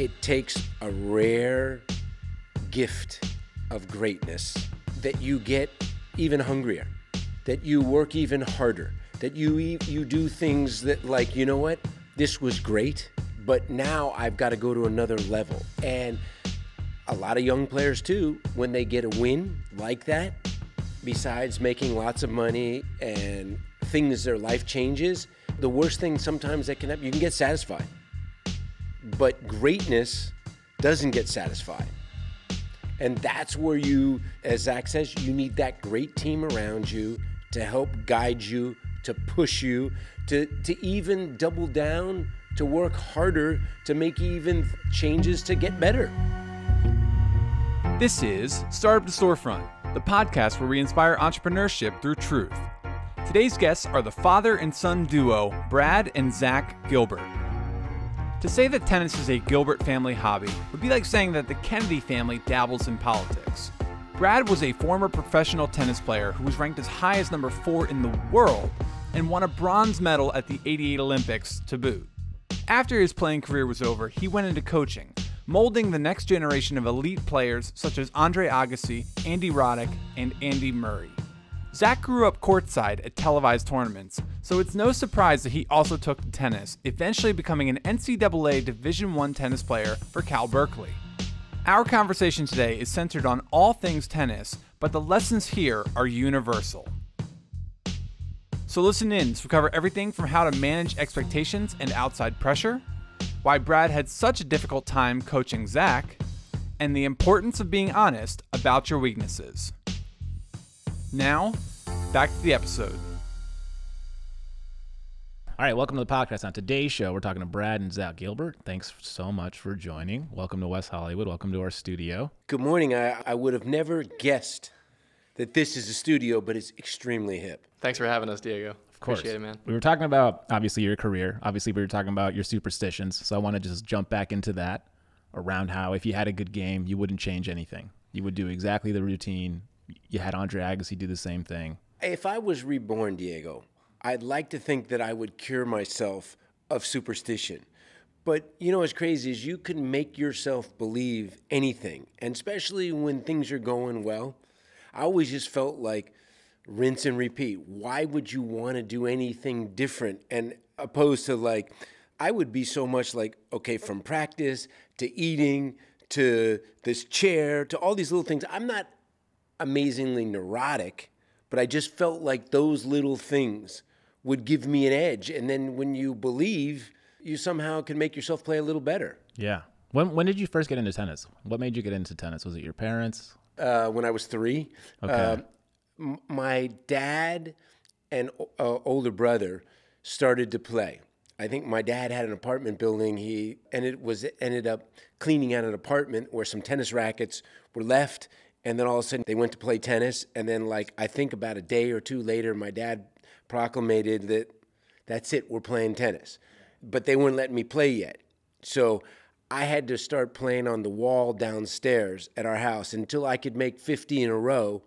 it takes a rare gift of greatness that you get even hungrier, that you work even harder, that you you do things that like, you know what? This was great, but now I've got to go to another level. And a lot of young players too, when they get a win like that, besides making lots of money and things their life changes, the worst thing sometimes that can happen, you can get satisfied. But greatness doesn't get satisfied. And that's where you, as Zach says, you need that great team around you to help guide you, to push you, to, to even double down, to work harder, to make even changes to get better. This is Startup to Storefront, the podcast where we inspire entrepreneurship through truth. Today's guests are the father and son duo, Brad and Zach Gilbert. To say that tennis is a Gilbert family hobby would be like saying that the Kennedy family dabbles in politics. Brad was a former professional tennis player who was ranked as high as number four in the world and won a bronze medal at the 88 Olympics to boot. After his playing career was over, he went into coaching, molding the next generation of elite players such as Andre Agassi, Andy Roddick, and Andy Murray. Zach grew up courtside at televised tournaments, so it's no surprise that he also took to tennis, eventually becoming an NCAA Division I tennis player for Cal Berkeley. Our conversation today is centered on all things tennis, but the lessons here are universal. So listen in as we cover everything from how to manage expectations and outside pressure, why Brad had such a difficult time coaching Zach, and the importance of being honest about your weaknesses. Now, back to the episode. All right, welcome to the podcast. On today's show, we're talking to Brad and Zach Gilbert. Thanks so much for joining. Welcome to West Hollywood. Welcome to our studio. Good morning. I, I would have never guessed that this is a studio, but it's extremely hip. Thanks for having us, Diego. Of course. Appreciate it, man. We were talking about obviously your career. Obviously, we were talking about your superstitions. So I want to just jump back into that around how if you had a good game, you wouldn't change anything. You would do exactly the routine. You had Andre Agassi do the same thing. If I was reborn, Diego, I'd like to think that I would cure myself of superstition. But you know what's crazy is you can make yourself believe anything, and especially when things are going well. I always just felt like rinse and repeat. Why would you want to do anything different? And opposed to like, I would be so much like, okay, from practice to eating to this chair to all these little things. I'm not amazingly neurotic, but I just felt like those little things would give me an edge. And then when you believe, you somehow can make yourself play a little better. Yeah. When when did you first get into tennis? What made you get into tennis? Was it your parents? Uh, when I was three, Okay. uh, m- my dad and uh, older brother started to play. I think my dad had an apartment building. He and it was ended up cleaning out an apartment where some tennis rackets were left, and then all of a sudden they went to play tennis. And then, like I think about a day or two later, my dad proclamated that that's it, we're playing tennis. But they wouldn't let me play yet, so I had to start playing on the wall downstairs at our house until I could make 50 in a row.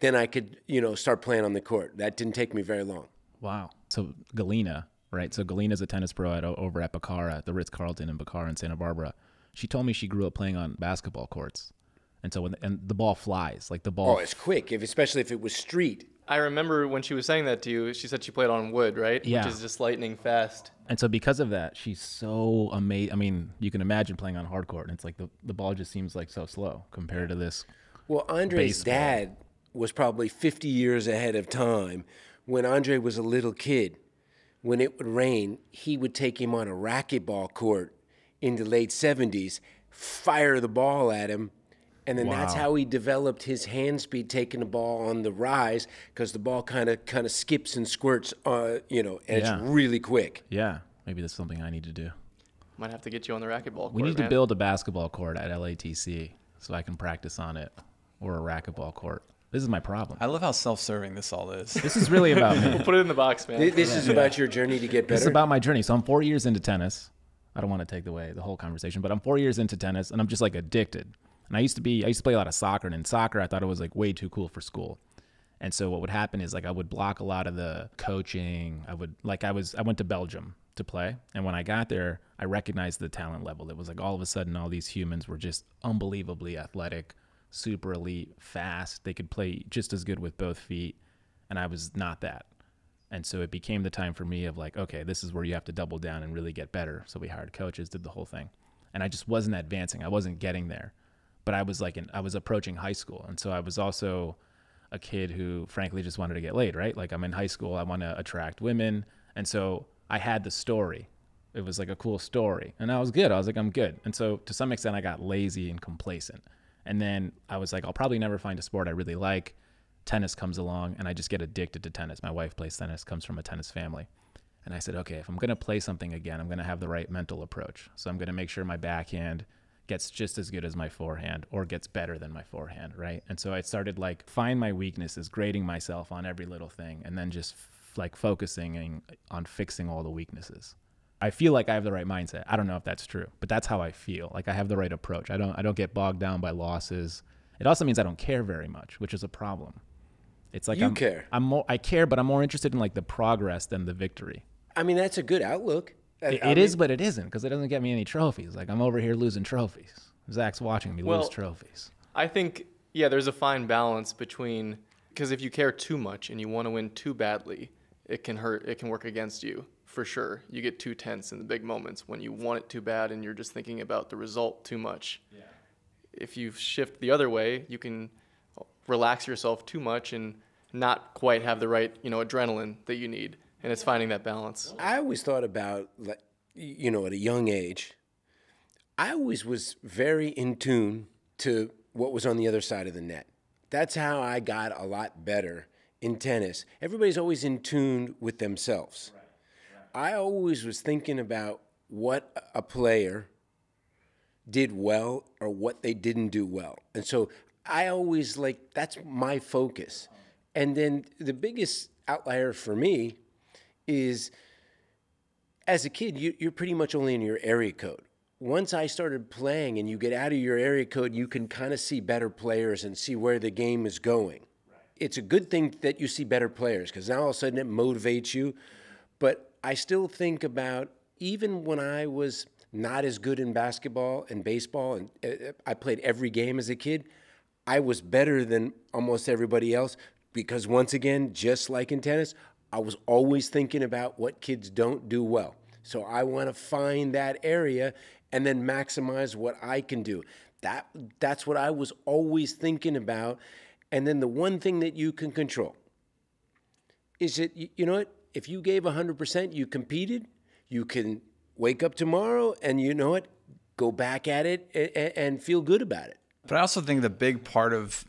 Then I could, you know, start playing on the court. That didn't take me very long. Wow. So Galena, right? So Galena's a tennis pro at, over at Bacara, the Ritz Carlton in Bacara in Santa Barbara. She told me she grew up playing on basketball courts, and so when and the ball flies, like the ball. Oh, it's quick, if, especially if it was street. I remember when she was saying that to you, she said she played on wood, right? Yeah. Which is just lightning fast. And so because of that, she's so amazing. I mean, you can imagine playing on hard court, and it's like the, the ball just seems like so slow compared to this. Well, Andre's Baseball. dad was probably 50 years ahead of time. When Andre was a little kid, when it would rain, he would take him on a racquetball court in the late 70s, fire the ball at him, and then that's how he developed his hand speed, taking the ball on the rise, because the ball kind of kind of skips and squirts, uh, you know, and Yeah. it's really quick. Yeah, maybe that's something I need to do. Might have to get you on the racquetball. We court, need to build a basketball court at LATC so I can practice on it, or a racquetball court. This is my problem. I love how self-serving this all is. This is really about me. Put it in the box, man. Th- This is about your journey to get better. This is about my journey. So I'm four years into tennis. I don't want to take away the whole conversation, but I'm four years into tennis and I'm just like addicted. And I used to be, I used to play a lot of soccer, and in soccer, I thought it was like way too cool for school. And so what would happen is like I would block a lot of the coaching. I would like I was I went to Belgium to play. And when I got there, I recognized the talent level. It was like all of a sudden, all these humans were just unbelievably athletic, super elite, fast. They could play just as good with both feet. And I was not that. And so it became the time for me of like, okay, this is where you have to double down and really get better. So we hired coaches, did the whole thing. And I just wasn't advancing. I wasn't getting there. But I was like, in, I was approaching high school. And so I was also a kid who frankly just wanted to get laid, right? Like I'm in high school, I want to attract women. And so I had the story. It was like a cool story. And I was good. I was like, I'm good. And so to some extent, I got lazy and complacent. And then I was like, I'll probably never find a sport I really like tennis comes along and I just get addicted to tennis. My wife plays tennis, comes from a tennis family. And I said, okay, if I'm going to play something again, I'm going to have the right mental approach. So I'm going to make sure my backhand gets just as good as my forehand or gets better than my forehand, right? And so I started like find my weaknesses, grading myself on every little thing and then just f- like focusing on fixing all the weaknesses. I feel like I have the right mindset. I don't know if that's true, but that's how I feel. Like I have the right approach. I don't I don't get bogged down by losses. It also means I don't care very much, which is a problem. It's like You I'm, care. I'm more. I care, but I'm more interested in like the progress than the victory. I mean, that's a good outlook. I- It, it mean, is, but it isn't because it doesn't get me any trophies. Like I'm over here losing trophies. Zach's watching me Well- lose trophies. I think yeah, there's a fine balance between because if you care too much and you want to win too badly, it can hurt. It can work against you for sure. You get too tense in the big moments when you want it too bad and you're just thinking about the result too much. Yeah. If you shift the other way, you can relax yourself too much and not quite have the right you know adrenaline that you need. And it's finding that balance. I always thought about, like, you know, at a young age, I always was very in tune to what was on the other side of the net. That's how I got a lot better in tennis. Everybody's always in tune with themselves. I always was thinking about what a player did well or what they didn't do well. And so I always like that's my focus. Uh-huh. And then the biggest outlier for me is as a kid, you, you're pretty much only in your area code. Once I started playing and you get out of your area code, you can kind of see better players and see where the game is going. It's a good thing that you see better players because now all of a sudden it motivates you. But I still think about even when I was not as good in basketball and baseball, and uh, I played every game as a kid, I was better than almost everybody else because once again, just like in tennis, I was always thinking about what kids don't do well. So I want to find that area and then maximize what I can do. That that's what I was always thinking about. And then the one thing that you can control is that you, know what? If you gave 100%, you competed, you can wake up tomorrow and you know what? Go back at it and feel good about it. But I also think the big part of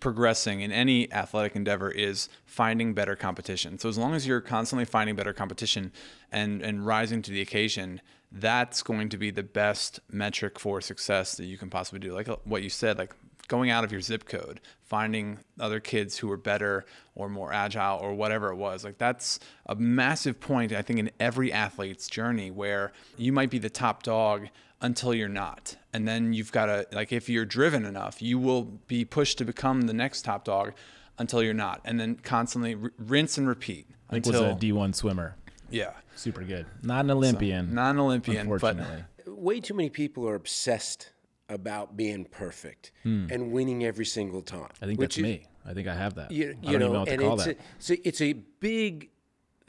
progressing in any athletic endeavor is finding better competition. So as long as you're constantly finding better competition and and rising to the occasion, that's going to be the best metric for success that you can possibly do. Like uh, what you said, like going out of your zip code, finding other kids who are better or more agile or whatever it was. Like that's a massive point I think in every athlete's journey where you might be the top dog until you're not. And then you've got to, like, if you're driven enough, you will be pushed to become the next top dog until you're not. And then constantly r- rinse and repeat I think until, was a D1 swimmer. yeah, Super good. Not an Olympian. not an Olympian, but unfortunately. way too many people are obsessed about being perfect hmm. and winning every single time. I think that's is- me. I think I have that. You, I you don't even know, know what to and call it's that. a, so it's a big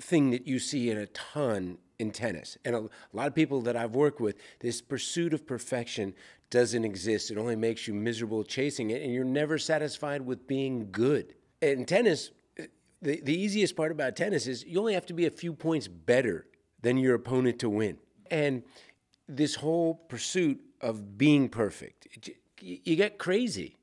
thing that you see in a ton in tennis, and a, lot of people that I've worked with. This pursuit of perfection doesn't exist. It only makes you miserable chasing it, and you're never satisfied with being good. In tennis, the, the easiest part about tennis is you only have to be a few points better than your opponent to win. And this whole pursuit of being perfect, j- you get crazy.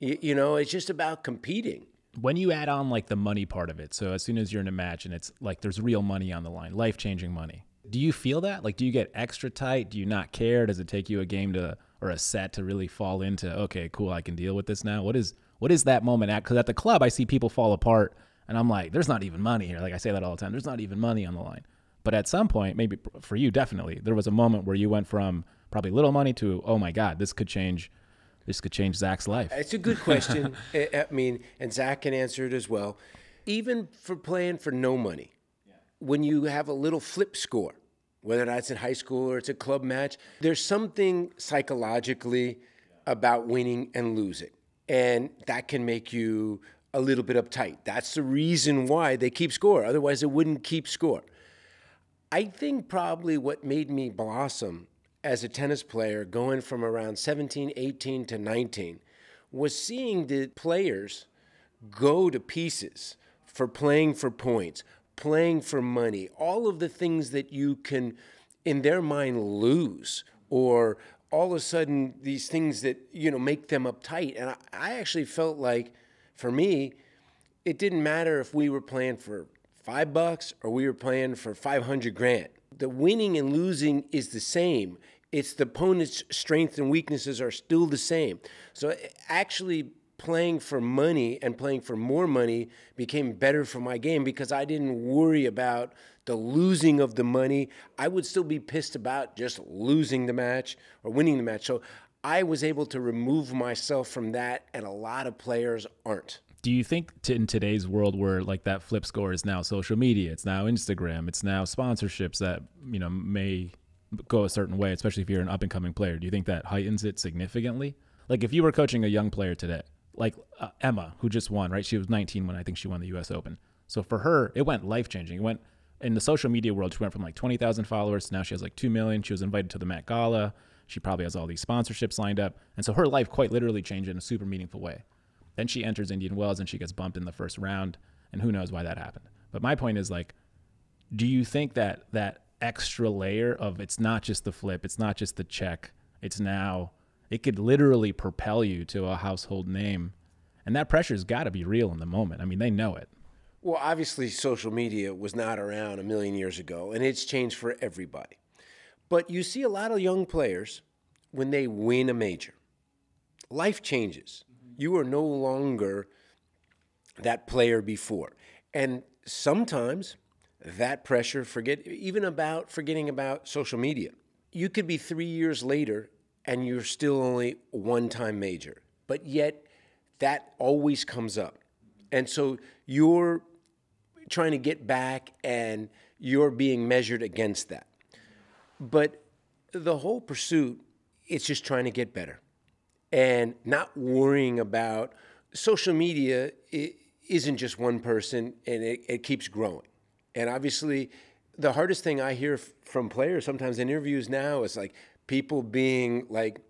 You, you know, it's just about competing. When you add on like the money part of it, so as soon as you're in a match and it's like there's real money on the line, life changing money. Do you feel that? Like, do you get extra tight? Do you not care? Does it take you a game to or a set to really fall into? Okay, cool, I can deal with this now. What is what is that moment at? Because at the club, I see people fall apart, and I'm like, there's not even money here. Like I say that all the time. There's not even money on the line. But at some point, maybe for you, definitely, there was a moment where you went from probably little money to, oh my God, this could change, this could change Zach's life. It's a good question. I mean, and Zach can answer it as well. Even for playing for no money, when you have a little flip score, whether that's in high school or it's a club match. There's something psychologically about winning and losing, and that can make you a little bit uptight. That's the reason why they keep score. Otherwise, they wouldn't keep score. I think probably what made me blossom as a tennis player going from around 17, 18 to 19 was seeing the players go to pieces for playing for points, playing for money, all of the things that you can, in their mind, lose, or all of a sudden these things that you know make them uptight. And I, I actually felt like, for me, it didn't matter if we were playing for five bucks or we were playing for 500 grand. The winning and losing is the same. It's the opponent's strengths and weaknesses are still the same. So actually playing for money and playing for more money became better for my game because I didn't worry about the losing of the money. I would still be pissed about just losing the match or winning the match. So I was able to remove myself from that, and a lot of players aren't. Do you think t- in today's world where like that flip score is now social media, it's now Instagram, it's now sponsorships that you know may go a certain way, especially if you're an up and coming player. Do you think that heightens it significantly? Like if you were coaching a young player today, like uh, Emma, who just won, right? She was 19 when I think she won the U.S. Open. So for her, it went life changing. It went in the social media world. She went from like 20,000 followers to now she has like two million. She was invited to the Met Gala. She probably has all these sponsorships lined up, and so her life quite literally changed in a super meaningful way. Then she enters Indian Wells and she gets bumped in the first round, and who knows why that happened. But my point is like, do you think that that extra layer of it's not just the flip, it's not just the check, it's now it could literally propel you to a household name. And that pressure's got to be real in the moment. I mean, they know it. Well, obviously, social media was not around a million years ago, and it's changed for everybody. But you see a lot of young players when they win a major, life changes. You are no longer that player before. And sometimes that pressure, forget even about forgetting about social media. You could be three years later and you're still only one time major, but yet that always comes up. And so you're trying to get back and you're being measured against that. But the whole pursuit, it's just trying to get better and not worrying about social media it isn't just one person and it, it keeps growing. And obviously, the hardest thing I hear from players sometimes in interviews now is like people being like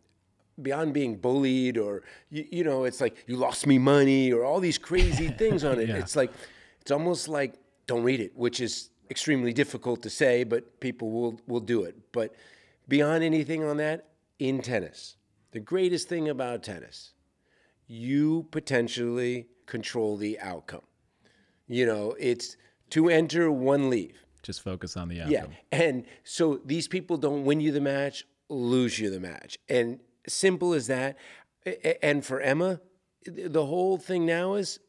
beyond being bullied or you, you know it's like you lost me money or all these crazy things on it. Yeah. It's like it's almost like don't read it, which is extremely difficult to say, but people will will do it. But beyond anything on that, in tennis, the greatest thing about tennis, you potentially control the outcome. You know, it's to enter, one leave. Just focus on the outcome. Yeah. And so these people don't win you the match, lose you the match. And simple as that. And for Emma, the whole thing now is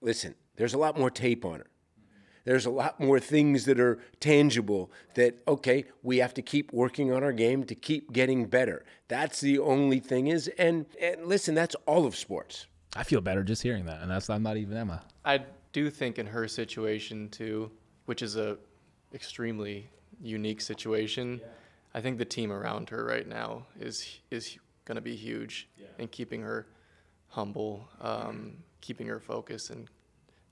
listen, there's a lot more tape on her. There's a lot more things that are tangible that, okay, we have to keep working on our game to keep getting better. That's the only thing is. And, and listen, that's all of sports. I feel better just hearing that, and that's I'm not even Emma. I do think in her situation too, which is a extremely unique situation. I think the team around her right now is is going to be huge in keeping her humble, um, keeping her focused, and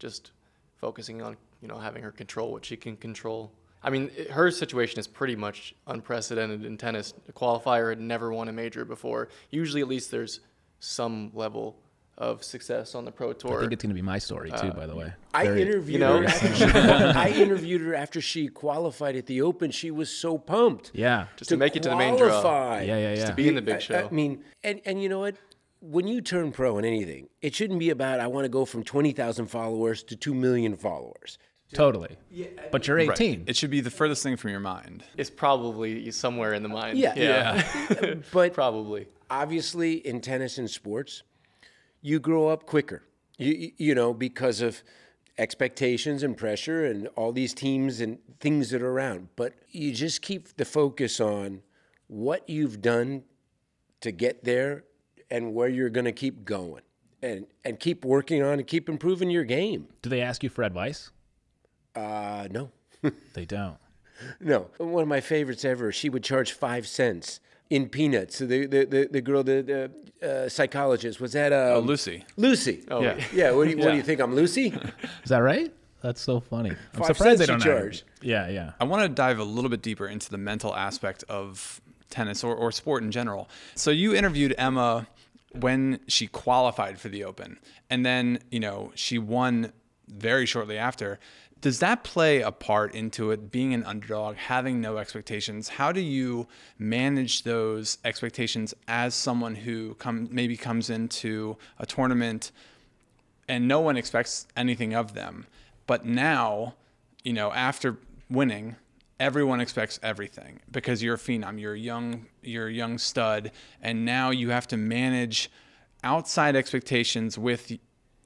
just focusing on you know having her control what she can control. I mean, it, her situation is pretty much unprecedented in tennis. A qualifier had never won a major before. Usually, at least there's some level of success on the pro tour. I think it's gonna be my story too, uh, by the way. I Very- interviewed know? her. After she, I interviewed her after she qualified at the Open. She was so pumped. Yeah. Just to make it to the main draw. qualify. Yeah, yeah, Just yeah. to be in the I- big I- show. I, mean, and and you know what? When you turn pro in anything, it shouldn't be about I want to go from twenty thousand followers to two million followers. Totally. But you're 18. It should be the furthest thing from your mind. It's probably somewhere in the mind. Yeah. Yeah. But probably. obviously, in tennis and sports, you grow up quicker. You you- you know because of expectations and pressure and all these teams and things that are around. But you just keep the focus on what you've done to get there and where you're going to keep going. And, and keep working on and keep improving your game. Do they ask you for advice? Uh, no. They don't. No, one of my favorites ever. She would charge five cents in peanuts. So the the the, the girl, the, the uh, psychologist, was that um, Oh, Lucy. Lucy. Oh, Yeah. yeah. What do you, what do you think? I'm Lucy. Is that right? That's so funny. I'm Five surprised they cents don't you have- charge. Yeah, yeah. I want to dive a little bit deeper into the mental aspect of tennis or, or sport in general. So you interviewed Emma when she qualified for the Open, and then you know she won very shortly after. Does that play a part into it being an underdog, having no expectations? How do you manage those expectations as someone who come maybe comes into a tournament and no one expects anything of them. But now, you know, after winning, everyone expects everything because you're a phenom, you're a young, you're a young stud, and now you have to manage outside expectations with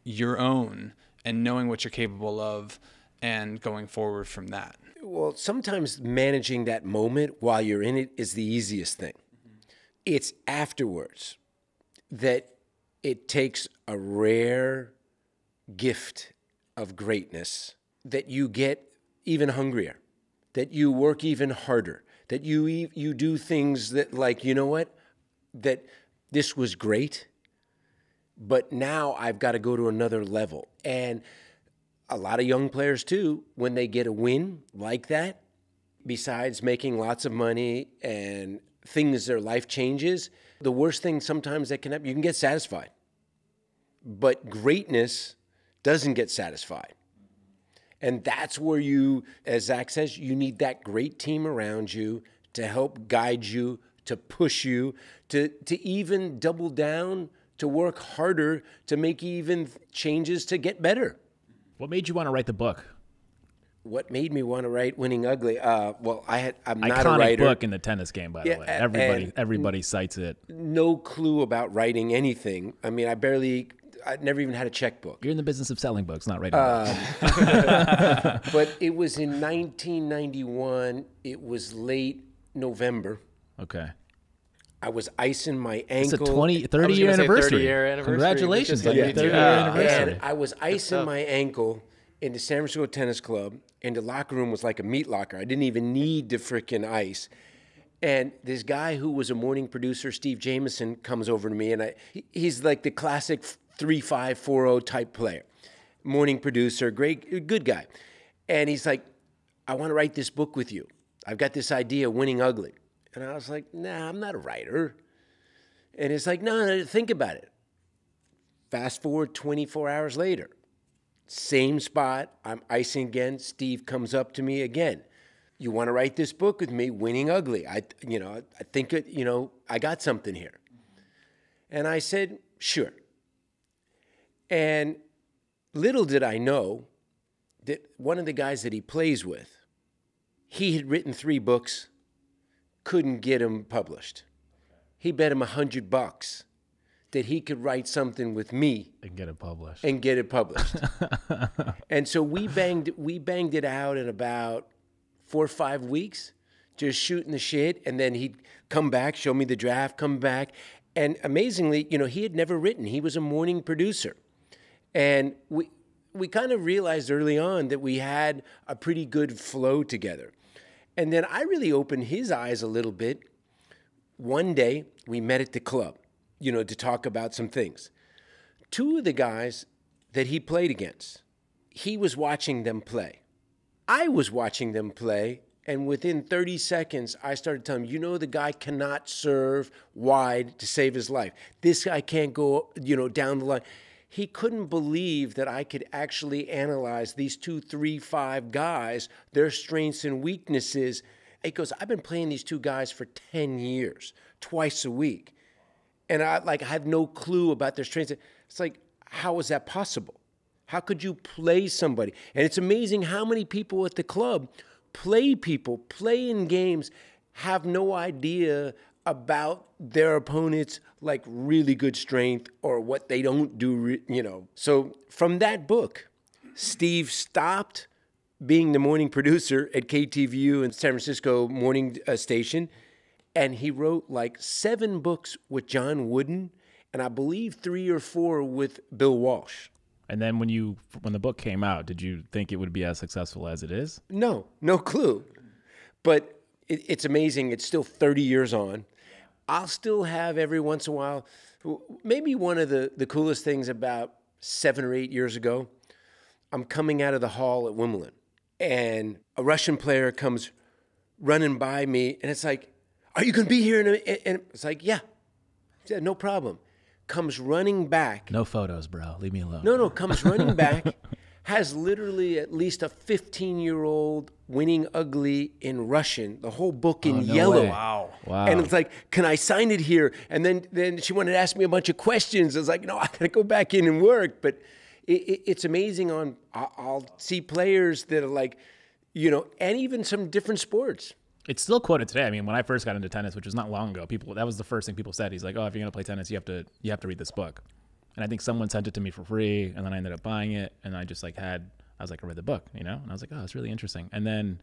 your own and knowing what you're capable of and going forward from that. Well, sometimes managing that moment while you're in it is the easiest thing. It's afterwards that it takes a rare gift of greatness that you get even hungrier, that you work even harder, that you you do things that like, you know what? That this was great, but now I've got to go to another level. And a lot of young players too, when they get a win like that, besides making lots of money and things their life changes, the worst thing sometimes that can happen, you can get satisfied. But greatness doesn't get satisfied. And that's where you, as Zach says, you need that great team around you to help guide you, to push you, to, to even double down, to work harder, to make even changes to get better. What made you want to write the book? What made me want to write Winning Ugly? Uh, well, I had I'm not a Iconic writer. book in the tennis game, by Yeah, the way. Everybody, everybody cites it. No clue about writing anything. I mean, I barely, I never even had a checkbook. You're in the business of selling books, not writing Uh, books. But it was in 1991. It was late November. Okay. I was icing my ankle. It's a ankle. 20, 30 year anniversary. 30 year anniversary. Congratulations Just on your 30 year anniversary. And I was icing my ankle in the San Francisco Tennis Club, and the locker room was like a meat locker. I didn't even need the freaking ice. And this guy who was a morning producer, Steve Jamison, comes over to me, and I, he's like the classic three five four zero type player, morning producer, great, good guy. And he's like, "I want to write this book with you. I've got this idea, winning ugly." And I was like, "Nah, I'm not a writer." And it's like, "No, no, think about it." Fast forward 24 hours later, same spot. I'm icing again. Steve comes up to me again. You want to write this book with me, Winning Ugly? I, you know, I think it, you know, I got something here. And I said, sure. And little did I know that one of the guys that he plays with, he had written three books, couldn't get him published. He bet him a hundred bucks that he could write something with me and get it published. and get it published. and so we banged we banged it out in about four or five weeks, just shooting the shit. And then he'd come back, show me the draft, come back. And amazingly, you know, he had never written. He was a morning producer. And we we kind of realized early on that we had a pretty good flow together. And then I really opened his eyes a little bit. One day we met at the club, you know, to talk about some things two of the guys that he played against, he was watching them play. I was watching them play, and within 30 seconds, I started telling him, you know, the guy cannot serve wide to save his life. This guy can't go, you know, down the line. He couldn't believe that I could actually analyze these two, three, five guys, their strengths and weaknesses. He goes, I've been playing these two guys for 10 years, twice a week and I like I have no clue about their strengths. It's like, how is that possible? How could you play somebody? And it's amazing how many people at the club play people, play in games, have no idea about their opponent's like really good strength or what they don't do, you know. So from that book, Steve stopped being the morning producer at KTVU and San Francisco morning uh, station and he wrote like seven books with John Wooden, and I believe three or four with Bill Walsh. And then when you when the book came out, did you think it would be as successful as it is? No, no clue. but it, it's amazing. It's still 30 years on. I'll still have every once in a while. Maybe one of the, the coolest things about seven or eight years ago, I'm coming out of the hall at Wimbledon, and a Russian player comes running by me, and it's like, "Are you going to be here?" And it's like, "Yeah, yeah, no problem." Comes running back. No photos, bro. Leave me alone. No, no, comes running back. Has literally at least a 15 year old winning ugly in Russian, the whole book in Oh, no yellow. way. Wow. Wow. And it's like, can I sign it here? And then, then she wanted to ask me a bunch of questions. I was like, no, I gotta go back in and work. But it, it, it's amazing. On I- I'll see players that are like, you know, and even some different sports. It's still quoted today. I mean, when I first got into tennis, which was not long ago, people that was the first thing people said. He's like, "Oh, if you're gonna play tennis, you have to you have to read this book." And I think someone sent it to me for free, and then I ended up buying it, and I just like had I was like, I read the book, you know, and I was like, oh, it's really interesting. And then,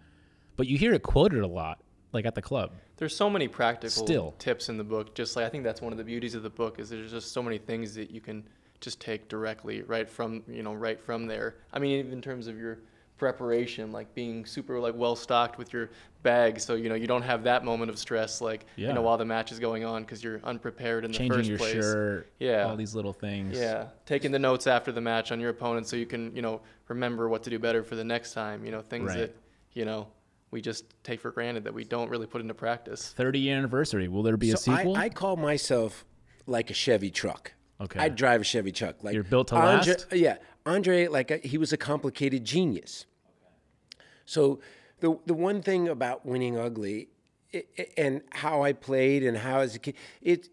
but you hear it quoted a lot, like at the club. There's so many practical Still. tips in the book. Just like I think that's one of the beauties of the book is there's just so many things that you can just take directly right from you know right from there. I mean, even in terms of your preparation, like being super like well stocked with your bag, so you know you don't have that moment of stress like you know while the match is going on because you're unprepared in the Changing first your place. shirt, Yeah. all these little things. Yeah, taking the notes after the match on your opponent so you can, you know, remember what to do better for the next time. You know, things Right. that, you know, we just take for granted that we don't really put into practice. 30 year anniversary. Will there be a So I, sequel? I call myself like a Chevy truck. Okay. I drive a Chevy truck. Like You're built to Andre, last? Yeah, Andre, like uh, he was a complicated genius. So the the one thing about winning ugly, i i- and how I played and how as a kid, it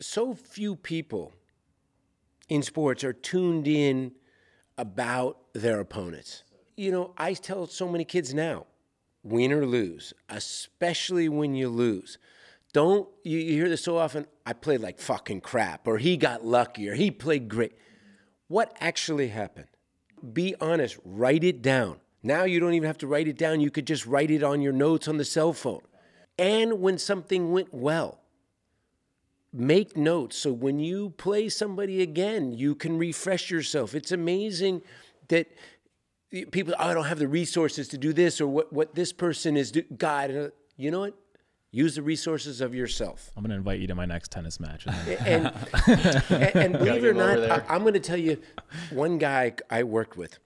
so few people in sports are tuned in about their opponents. You know, I tell so many kids now, win or lose, especially when you lose. Don't you, you hear this so often? I played like fucking crap, or he got lucky, or he played great. What actually happened? Be honest, write it down. Now you don't even have to write it down. You could just write it on your notes on the cell phone. And when something went well, make notes so when you play somebody again, you can refresh yourself. It's amazing that people, oh, I don't have the resources to do this or what, what this person is doing. God, uh, you know what? Use the resources of yourself. I'm going to invite you to my next tennis match. And, and, and believe it or not. I, I'm going to tell you one guy I worked with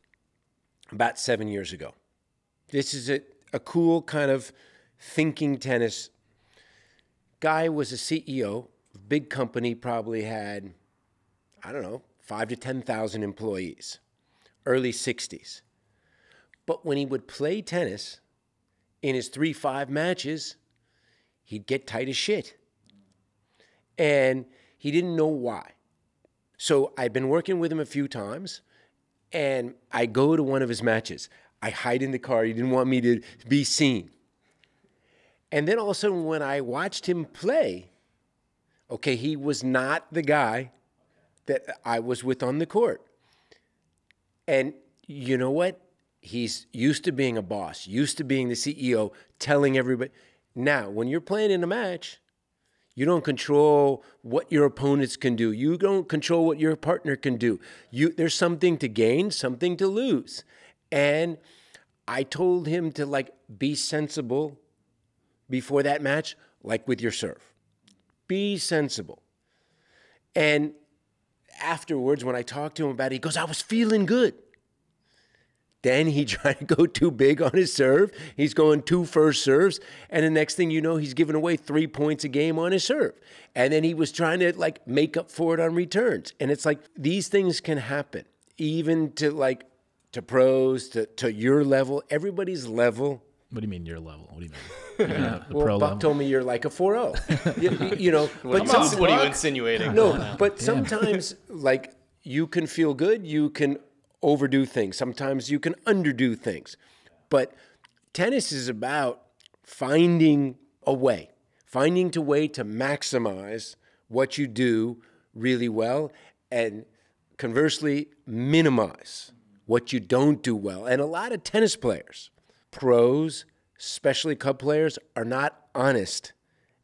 about seven years ago. This is a, a cool kind of thinking tennis guy was a CEO, of big company, probably had, I don't know, five to 10,000 employees, early 60s. But when he would play tennis in his three, five matches, he'd get tight as shit. And he didn't know why. So I'd been working with him a few times, and I go to one of his matches. I hide in the car. He didn't want me to be seen. And then all of a sudden, when I watched him play, okay, he was not the guy that I was with on the court. And you know what? He's used to being a boss, used to being the CEO, telling everybody. Now, when you're playing in a match, you don't control what your opponents can do. You don't control what your partner can do. You there's something to gain, something to lose. And I told him to like be sensible before that match, like with your serve. Be sensible. And afterwards, when I talked to him about it, he goes, I was feeling good. Then he tried to go too big on his serve. He's going two first serves. And the next thing you know, he's giving away three points a game on his serve. And then he was trying to like make up for it on returns. And it's like these things can happen, even to like to pros, to, to your level, everybody's level. what do you mean your level? What do you mean? You're the Well, pro Buck level? told me you're like a 4-0. you, you know, but are, some, what are you insinuating? no, but sometimes like you can feel good, you can overdo things. Sometimes you can underdo things. But tennis is about finding a way, finding a way to maximize what you do really well and conversely minimize what you don't do well. And a lot of tennis players, pros, especially club players, are not honest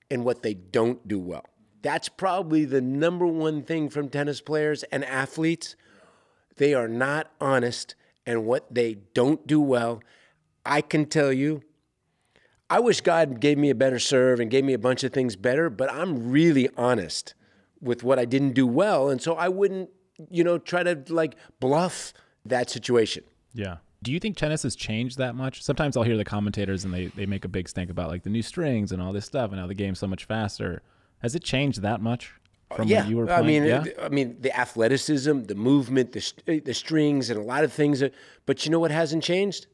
in what they don't do well. That's probably the number one thing from tennis players and athletes. They are not honest and what they don't do well. I can tell you, I wish God gave me a better serve and gave me a bunch of things better, but I'm really honest with what I didn't do well. And so I wouldn't, you know, try to like bluff that situation. Yeah. Do you think tennis has changed that much? Sometimes I'll hear the commentators and they, they make a big stink about like the new strings and all this stuff and how the game's so much faster. Has it changed that much from yeah, you were I mean, yeah? I mean the athleticism, the movement, the eh, the strings, and a lot of things. That, but you know what hasn't changed?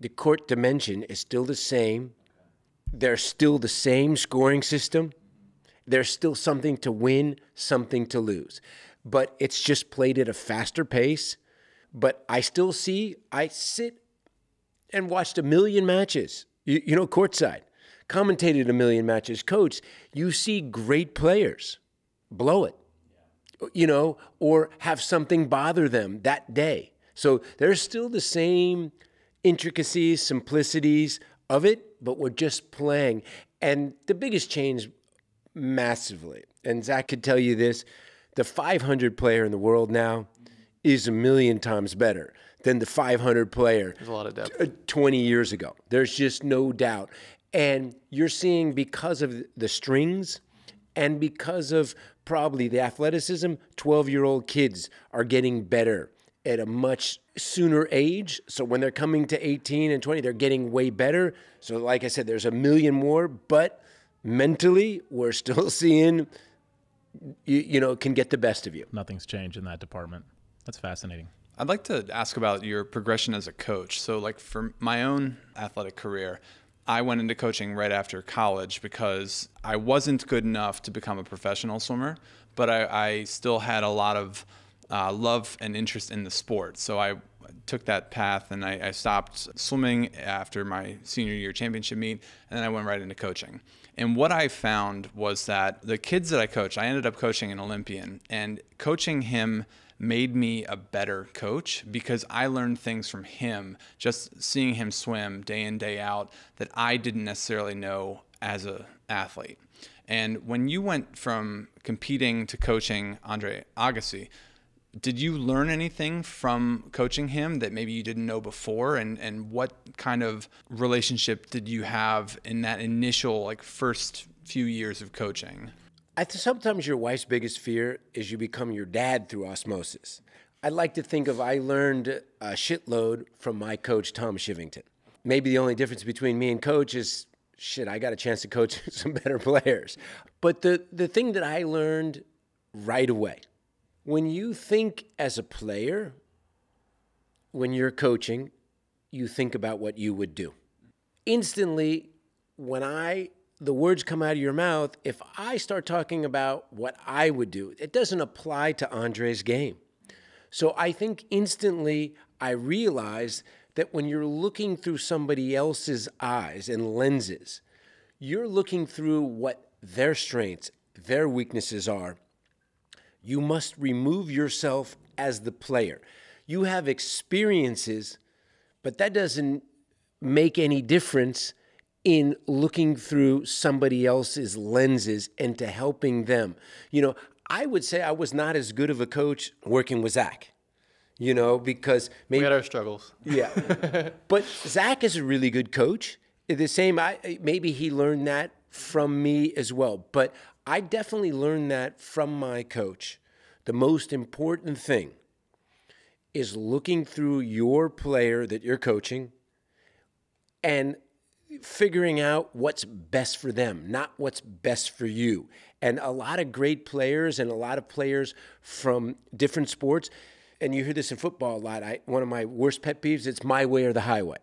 The court dimension is still the same. There's still the same scoring system. There's still something to win, something to lose, but it's just played at a faster pace. But I still see. I sit and watched a million matches. You, you know, courtside, commentated a million matches. Coach, you see great players blow it, you know, or have something bother them that day. So there's still the same intricacies, simplicities of it, but we're just playing. And the biggest change massively, and Zach could tell you this the 500 player in the world now is a million times better than the 500 player There's a lot of depth. uh, 20 years ago. There's just no doubt. And you're seeing because of the strings and because of probably the athleticism, 12 year old kids are getting better at a much sooner age. So when they're coming to 18 and 20, they're getting way better. So, like I said, there's a million more, but mentally, we're still seeing, you, you know, can get the best of you. Nothing's changed in that department. That's fascinating. I'd like to ask about your progression as a coach. So, like for my own athletic career, I went into coaching right after college because I wasn't good enough to become a professional swimmer, but I, I still had a lot of uh, love and interest in the sport. So I took that path and I, I stopped swimming after my senior year championship meet, and then I went right into coaching. And what I found was that the kids that I coached, I ended up coaching an Olympian, and coaching him made me a better coach because I learned things from him just seeing him swim day in day out that I didn't necessarily know as a athlete. And when you went from competing to coaching Andre Agassi, did you learn anything from coaching him that maybe you didn't know before and and what kind of relationship did you have in that initial like first few years of coaching I think sometimes your wife's biggest fear is you become your dad through osmosis. I like to think of I learned a shitload from my coach Tom Chivington. Maybe the only difference between me and coach is shit. I got a chance to coach some better players. But the the thing that I learned right away, when you think as a player, when you're coaching, you think about what you would do. Instantly, when I the words come out of your mouth, if I start talking about what I would do, it doesn't apply to Andre's game. So I think instantly I realize that when you're looking through somebody else's eyes and lenses, you're looking through what their strengths, their weaknesses are. You must remove yourself as the player. You have experiences, but that doesn't make any difference in looking through somebody else's lenses and to helping them. You know, I would say I was not as good of a coach working with Zach, you know, because We maybe. had our struggles. Yeah. but Zach is a really good coach. The same, I, maybe he learned that from me as well. But I definitely learned that from my coach. The most important thing is looking through your player that you're coaching and figuring out what's best for them, not what's best for you. And a lot of great players and a lot of players from different sports, and you hear this in football a lot. I, one of my worst pet peeves, it's my way or the highway.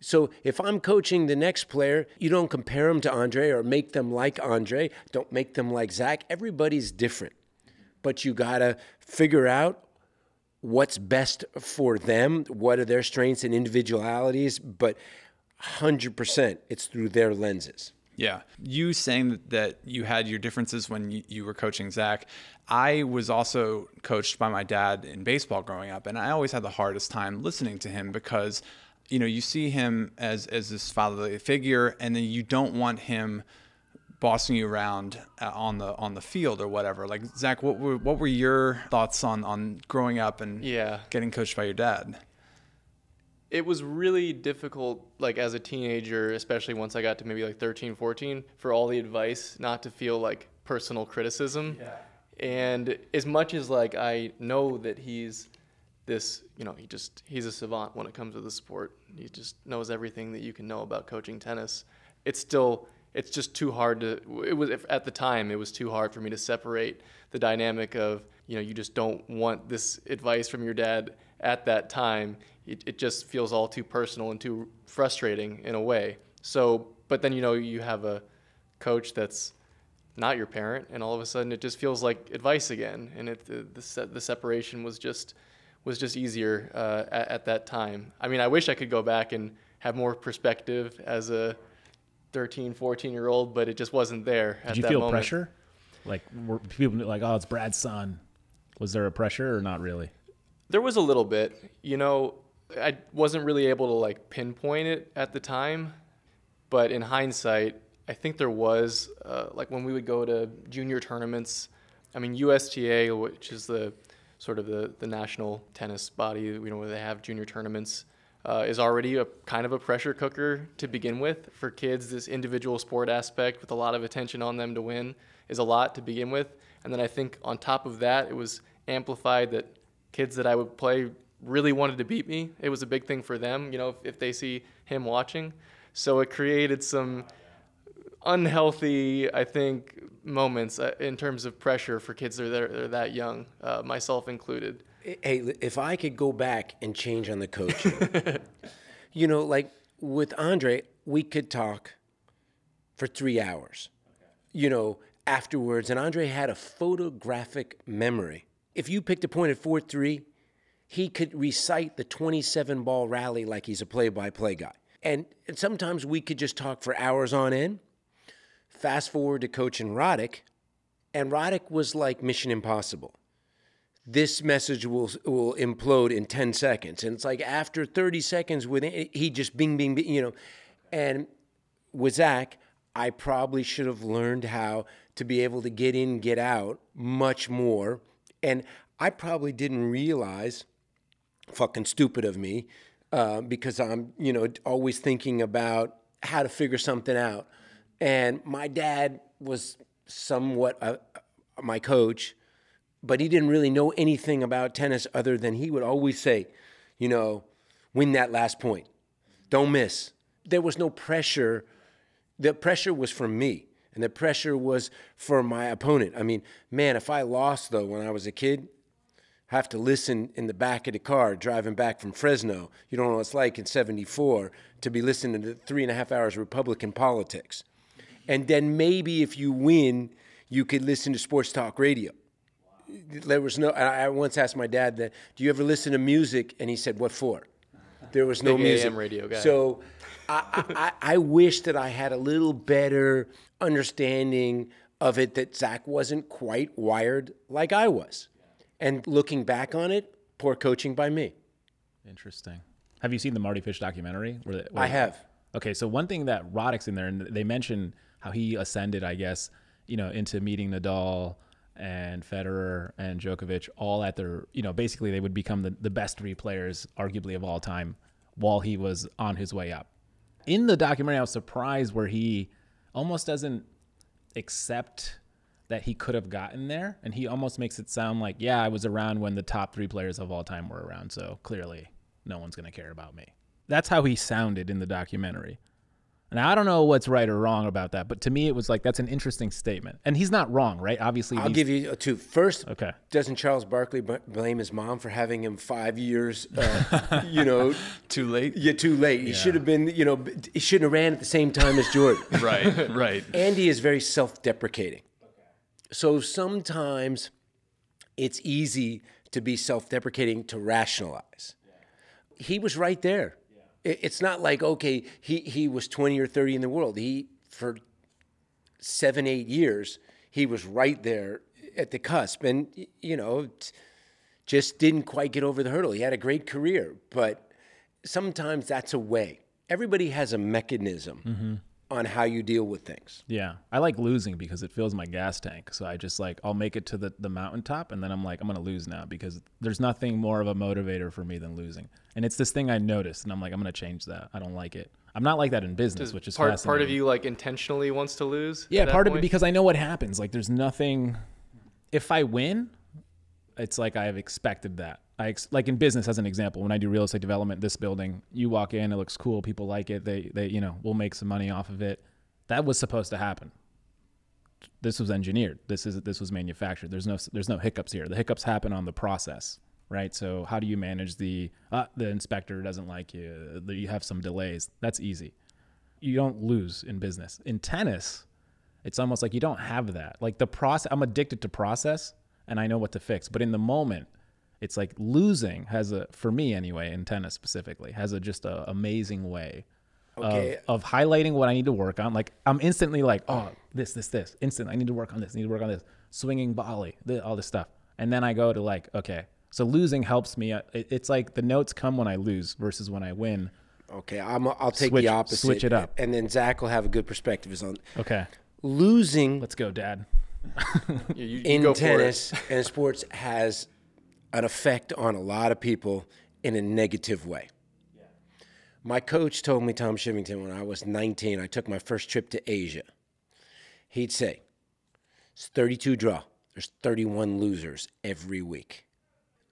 So if I'm coaching the next player, you don't compare them to Andre or make them like Andre. Don't make them like Zach. Everybody's different. But you got to figure out what's best for them, what are their strengths and individualities, but 100% it's through their lenses. Yeah. You saying that- that you had your differences when you, you were coaching Zach. I was also coached by my dad in baseball growing up, and I always had the hardest time listening to him because, you know, you see him as, as this fatherly figure, and then you don't want him bossing you around uh, on the on the field or whatever. Like Zach, what were what were your thoughts on on growing up and Yeah. getting coached by your dad? It was really difficult like as a teenager especially once i got to maybe like 13 14 for all the advice not to feel like personal criticism. Yeah. and as much as like i know that he's this you know he just he's a savant when it comes to the sport. He just knows everything that you can know about coaching tennis. It's still it's just too hard to it was at the time it was too hard for me to separate the dynamic of you know you just don't want this advice from your dad at that time it, it just feels all too personal and too frustrating in a way. So, but then you know you have a coach that's not your parent, and all of a sudden it just feels like advice again, and it the the, the separation was just was just easier uh, at, at that time. I mean, I wish I could go back and have more perspective as a 13, 14 year old, but it just wasn't there. Did you feel moment. pressure? Like were people like, oh, it's Brad's son. Was there a pressure or not really? There was a little bit. You know, I wasn't really able to like pinpoint it at the time, but in hindsight, I think there was uh, like when we would go to junior tournaments. I mean, USTA, which is the sort of the, the national tennis body, you know, where they have junior tournaments, uh, is already a kind of a pressure cooker to begin with for kids. This individual sport aspect with a lot of attention on them to win is a lot to begin with. And then I think on top of that, it was amplified that kids that I would play really wanted to beat me. It was a big thing for them, you know, if, if they see him watching. So it created some unhealthy, I think, moments uh, in terms of pressure for kids that are, that are that young, uh, myself included. Hey, if I could go back and change on the coaching, you know, like with Andre, we could talk for three hours, you know, afterwards. And Andre had a photographic memory. If you picked a point at 4 3, he could recite the 27 ball rally like he's a play by play guy. And, and sometimes we could just talk for hours on end. Fast forward to coaching Roddick, and Roddick was like Mission Impossible. This message will will implode in 10 seconds. And it's like after 30 seconds, with he just bing, bing, bing, you know. And with Zach, I probably should have learned how to be able to get in, get out much more. And I probably didn't realize fucking stupid of me uh, because I'm, you know, always thinking about how to figure something out. And my dad was somewhat a, my coach, but he didn't really know anything about tennis other than he would always say, you know, win that last point, don't miss. There was no pressure. The pressure was from me, and the pressure was for my opponent. I mean, man, if I lost though when I was a kid, have to listen in the back of the car driving back from Fresno. You don't know what it's like in 74 to be listening to three and a half hours of Republican politics. And then maybe if you win, you could listen to sports talk radio. There was no, I once asked my dad that, do you ever listen to music? And he said, what for? There was no Big music. AM radio guy. So I, I, I wish that I had a little better understanding of it that Zach wasn't quite wired like I was. And looking back on it, poor coaching by me. Interesting. Have you seen the Mardy Fish documentary? Where, where I have. Okay, so one thing that Roddick's in there, and they mention how he ascended, I guess, you know, into meeting Nadal and Federer and Djokovic all at their, you know, basically they would become the, the best three players, arguably of all time, while he was on his way up. In the documentary, I was surprised where he almost doesn't accept that he could have gotten there. And he almost makes it sound like, yeah, I was around when the top three players of all time were around. So clearly, no one's going to care about me. That's how he sounded in the documentary. And I don't know what's right or wrong about that, but to me, it was like that's an interesting statement. And he's not wrong, right? Obviously, I'll these... give you two. First, okay. Doesn't Charles Barkley blame his mom for having him five years? Uh, you know, too late. Yeah, too late. He should have been. You know, he shouldn't have ran at the same time as Jordan. right, right. Andy is very self-deprecating so sometimes it's easy to be self deprecating, to rationalize. He was right there. It's not like, okay, he, he was 20 or 30 in the world. He, for seven, eight years, he was right there at the cusp. And, you know, just didn't quite get over the hurdle. He had a great career, but sometimes that's a way. Everybody has a mechanism. Mm-hmm on how you deal with things. Yeah, I like losing because it fills my gas tank. So I just like I'll make it to the the mountaintop, and then I'm like I'm gonna lose now because there's nothing more of a motivator for me than losing. And it's this thing I noticed, and I'm like I'm gonna change that. I don't like it. I'm not like that in business, which is part fascinating. part of you like intentionally wants to lose. Yeah, at that part of it because I know what happens. Like there's nothing. If I win, it's like I have expected that. I ex- like in business as an example, when I do real estate development, this building, you walk in, it looks cool, people like it, they they you know, we'll make some money off of it. That was supposed to happen. This was engineered. This is this was manufactured. There's no there's no hiccups here. The hiccups happen on the process, right? So how do you manage the uh, the inspector doesn't like you, you have some delays. That's easy. You don't lose in business. In tennis, it's almost like you don't have that. Like the process, I'm addicted to process and I know what to fix. But in the moment, it's like losing has a, for me anyway, in tennis specifically, has a just a amazing way Okay. of, of highlighting what I need to work on. Like I'm instantly like, oh, this, this, this, instant. I need to work on this. I need to work on this. Swinging volley, th- all this stuff. And then I go to like, okay, so losing helps me. Uh, It, it's like the notes come when I lose versus when I win. Okay, I'm, I'll take Switch- the opposite. switch it up. and then Zach will have a good perspective. Is on Okay, losing let's go, Dad. You- you- you in go tennis and sports has an effect on a lot of people in a negative way. My coach told me, Tom Chivington, when I was 19, I took my first trip to Asia. He'd say, It's 32 draw, there's 31 losers every week.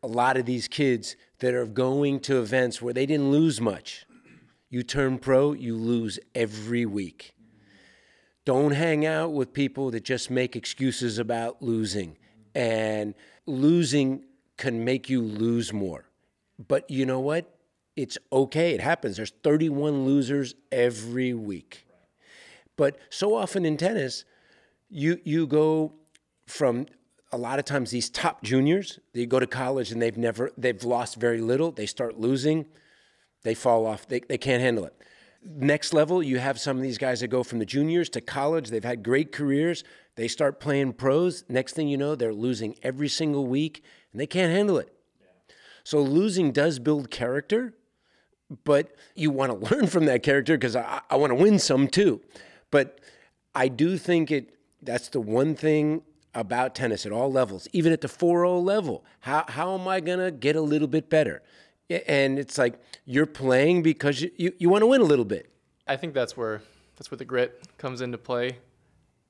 A lot of these kids that are going to events where they didn't lose much, you turn pro, you lose every week. Don't hang out with people that just make excuses about losing. And losing can make you lose more. But you know what? It's okay. It happens. There's 31 losers every week. But so often in tennis, you you go from a lot of times these top juniors, they go to college and they've never they've lost very little. They start losing, they fall off. They, they can't handle it. Next level, you have some of these guys that go from the juniors to college. They've had great careers. They start playing pros. Next thing you know, they're losing every single week and they can't handle it. So losing does build character, but you want to learn from that character because I, I want to win some too. But I do think it that's the one thing about tennis at all levels, even at the 4-0 level. How how am I gonna get a little bit better? And it's like you're playing because you, you, you want to win a little bit. I think that's where that's where the grit comes into play.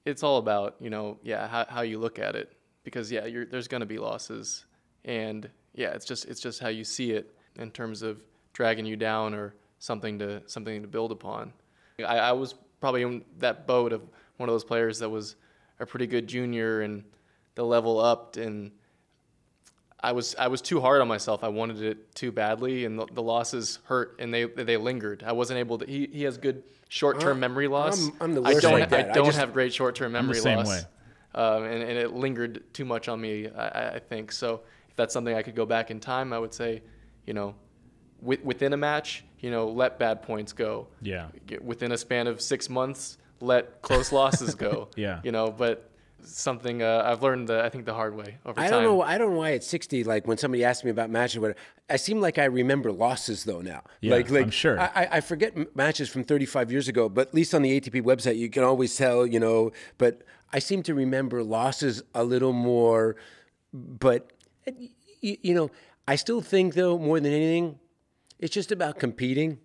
It's all about you know yeah how, how you look at it because yeah there's going to be losses and yeah it's just it's just how you see it in terms of dragging you down or something to something to build upon. I, I was probably in that boat of one of those players that was a pretty good junior and the level upped and I was I was too hard on myself. I wanted it too badly, and the, the losses hurt, and they they lingered. I wasn't able to. He, he has good short term memory loss. I'm- I'm the I don't like that. I I don't just- have great short term memory same loss. way. Um, and, and it lingered too much on me. I, I- I think so. If that's something I could go back in time, I would say, you know, with, within a match, you know, let bad points go. Yeah. Get- Within a span of six months, let close losses go. Yeah. You know, but something uh, I've learned, uh, I think, the hard way over I time. don't know. I don't know why at 60, like when somebody asks me about matches, whatever, I seem like I remember losses though now. Yeah, like, like I'm sure. I, I- I forget m- matches from 35 years ago, but at least on the ATP website, you can always tell, you know. But I seem to remember losses a little more. But you, you know, I still think though more than anything, it's just about competing,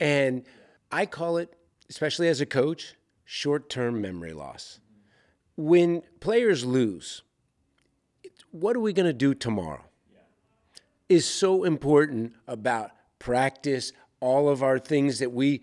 and I call it, especially as a coach, short-term memory loss. When players lose, what are we going to do tomorrow? Is so important about practice all of our things that we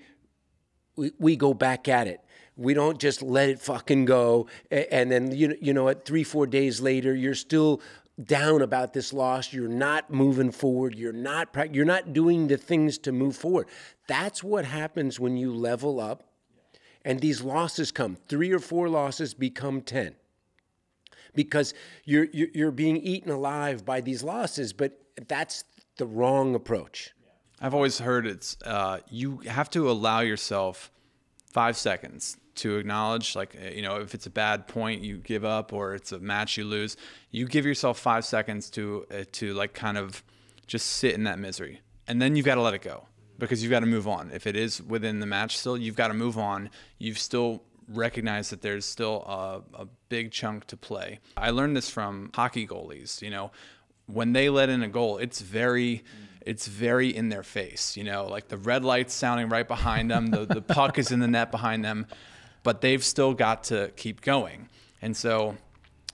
we, we go back at it. We don't just let it fucking go and then you, you know what three four days later you're still down about this loss. You're not moving forward. You're not you're not doing the things to move forward. That's what happens when you level up and these losses come. Three or four losses become 10 because you're you're you're being eaten alive by these losses but that's the wrong approach. I've always heard it's uh, you have to allow yourself five seconds to acknowledge, like uh, you know, if it's a bad point you give up or it's a match you lose, you give yourself five seconds to uh, to like kind of just sit in that misery, and then you've got to let it go. because you've got to move on. If it is within the match still, you've got to move on. You've still recognize that there's still a, a big chunk to play. I learned this from hockey goalies. You know, when they let in a goal, it's very it's very in their face. You know, like the red lights sounding right behind them, the the puck is in the net behind them, but they've still got to keep going. And so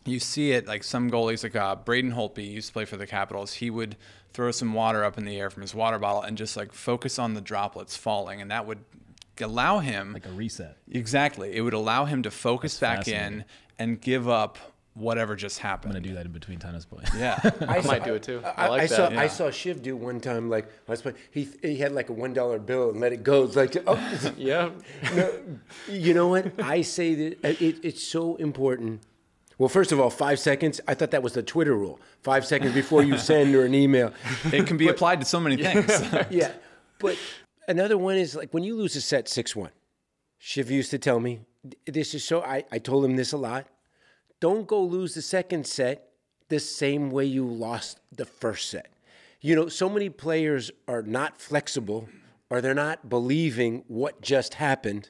you see it like some goalies like uh, Braden Holtby used to play for the Capitals. He would throw some water up in the air from his water bottle and just like focus on the droplets falling, and that would allow him like a reset. Exactly, it would allow him to focus back in and give up whatever just happened. I'm gonna do that in between tennis plays. Yeah, I, might do it too. I, I like I that. saw yeah. I saw Shiv do one time like I was playing, he he had like a one dollar bill and let it go. It's like oh, yeah. no, you know what I say that uh, it, it's so important. Well, first of all, five seconds. I thought that was the Twitter rule. Five seconds before you send or an email. it can be applied to so many things. yeah, but another one is like when you lose a set six one. Shiv used to tell me this is so. I I told him this a lot. Don't go lose the second set the same way you lost the first set. You know, so many players are not flexible or they're not believing what just happened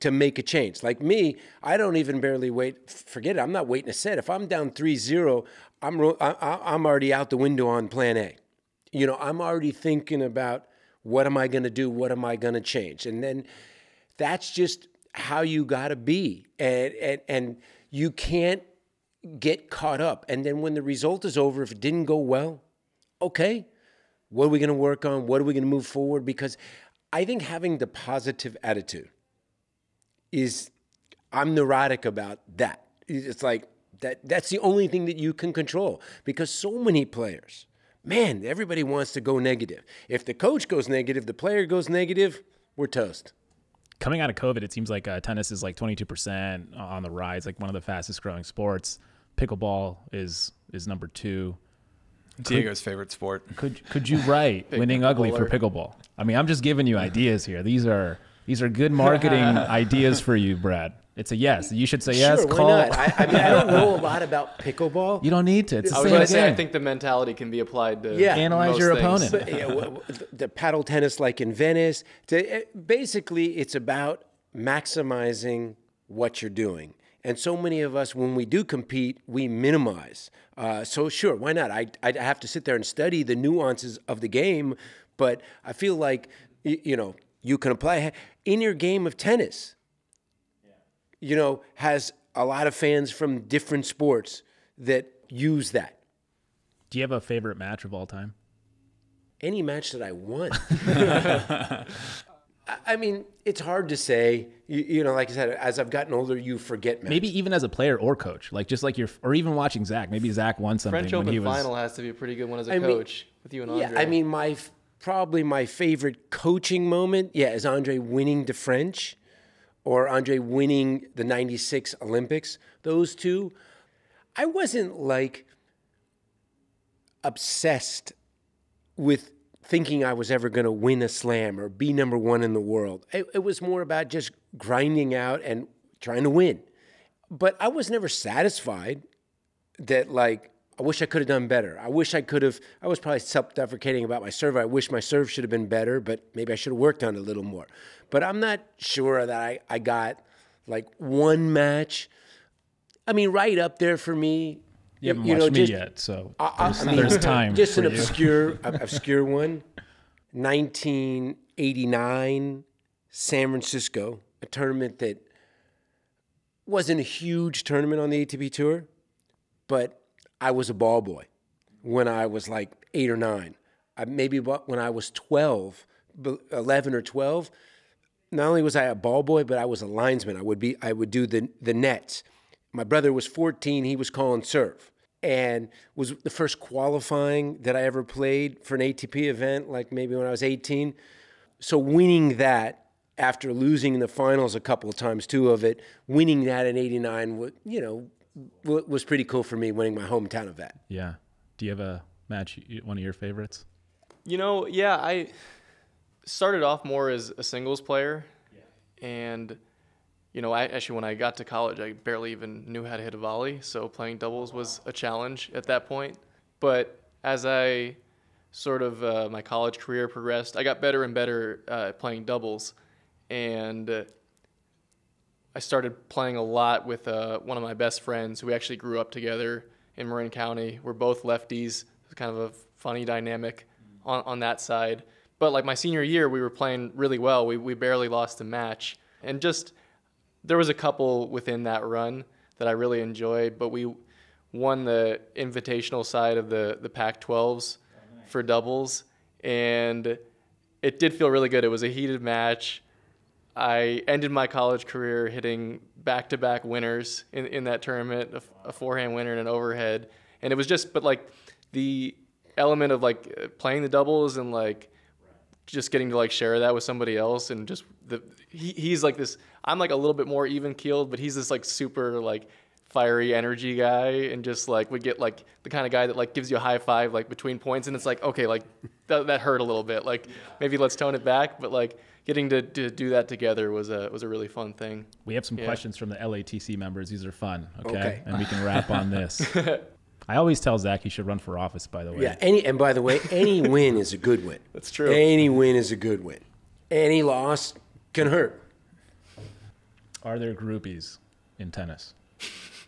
to make a change. Like me, I don't even barely wait. Forget it. I'm not waiting a set. If I'm down 3-0, I'm I'm already out the window on plan A. You know, I'm already thinking about what am I going to do? What am I going to change? And then that's just how you got to be. And, and and you can't get caught up. And then when the result is over, if it didn't go well, okay, what are we going to work on? What are we going to move forward? Because I think having the positive attitude is, I'm neurotic about that. It's like that. That's the only thing that you can control because so many players, man, everybody wants to go negative. If the coach goes negative, the player goes negative, we're toast. Coming out of COVID, it seems like uh, tennis is like 22% on the rise, like one of the fastest growing sports. Pickleball is is number two. Diego's favorite sport. Could could you write winning ugly for pickleball? I mean, I'm just giving you ideas here. These are these are good marketing ideas for you, Brad. It's a yes. You should say yes. sure, Call. why not? I, I mean, I don't know a lot about pickleball. You don't need to. It's the I was going to say, I think the mentality can be applied to Yeah. Analyze most your things. opponent. yeah, w- w- the paddle tennis like in Venice. To, basically, it's about maximizing what you're doing. And so many of us, when we do compete, we minimize. Uh, so sure, why not? I I have to sit there and study the nuances of the game, but I feel like y- you know you can apply in your game of tennis. You know, has a lot of fans from different sports that use that. Do you have a favorite match of all time? any match that I won. I- I mean, it's hard to say. You, you know, like I said, as I've gotten older, you forget matches. Maybe even as a player or coach, like just like you're, or even watching Zach. Maybe Zach won something French when Open he was. final has to be a pretty good one as a I mean, coach with you and Andre. Yeah, I mean, my probably my favorite coaching moment, yeah, is Andre winning the French, or Andre winning the '96 Olympics. Those two, I wasn't like obsessed with thinking I was ever going to win a slam or be number one in the world. It, it was more about just grinding out and trying to win. But I was never satisfied that like I wish I could have done better. I wish I could have. I was probably self-deprecating about my serve. I wish my serve should have been better, but maybe I should have worked on it a little more. But I'm not sure that I, I got like one match. I mean, right up there for me. You haven't you watched know, me just- yet, so I- I- there's, I mean, there's time. Just an you. obscure, obscure one. 1989, San Francisco, a tournament that wasn't a huge tournament on the ATP tour, but I was a ball boy when I was like eight or nine. I, maybe when I was 12, 11 or 12. Not only was I a ball boy, but I was a linesman. I would be, I would do the the nets. My brother was 14. He was calling serve, and was the first qualifying that I ever played for an ATP event. Like maybe when I was 18. So winning that after losing in the finals a couple of times, two of it, winning that in '89, wa- you know, was pretty cool for me. Winning my hometown event. Yeah. Do you have a match? One of your favorites? You know, yeah, I started off more as a singles player, and you know, I actually when I got to college, I barely even knew how to hit a volley, so playing doubles was a challenge at that point. But as I sort of uh, my college career progressed, I got better and better uh, playing doubles, and uh, I started playing a lot with uh, one of my best friends who we actually grew up together in Marin County. We're both lefties. It's kind of a funny dynamic on, on that side. But like my senior year, we were playing really well. We, we barely lost a match. And just there was a couple within that run that I really enjoyed, but we won the invitational side of the, the Pac 12s for doubles. And it did feel really good. It was a heated match. I ended my college career hitting back to back winners in, in that tournament, a, a forehand winner and an overhead. And it was just, but like the element of like playing the doubles and like just getting to like share that with somebody else and just the he, he's like this i'm like a little bit more even keeled but he's this like super like fiery energy guy and just like we get like the kind of guy that like gives you a high five like between points and it's like okay like that, that hurt a little bit like maybe let's tone it back but like getting to, to do that together was a was a really fun thing We have some Yeah. questions from the LATC members. These are fun. Okay. Okay. And we can wrap on this. I always tell Zach he should run for office, by the way. Yeah, any and by the way, any win is a good win. That's true. Any win is a good win. Any loss can hurt. Are there groupies in tennis?